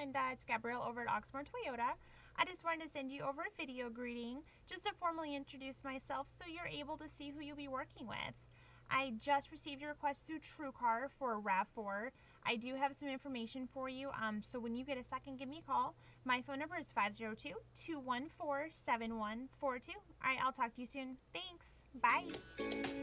Linda. It's Gabrielle over at Oxmoor Toyota. I just wanted to send you over a video greeting just to formally introduce myself so you're able to see who you'll be working with. I just received a request through TrueCar for a RAV4. I do have some information for you, um, so when you get a second, give me a call. My phone number is 502 214 7142. All right, I'll talk to you soon. Thanks. Bye.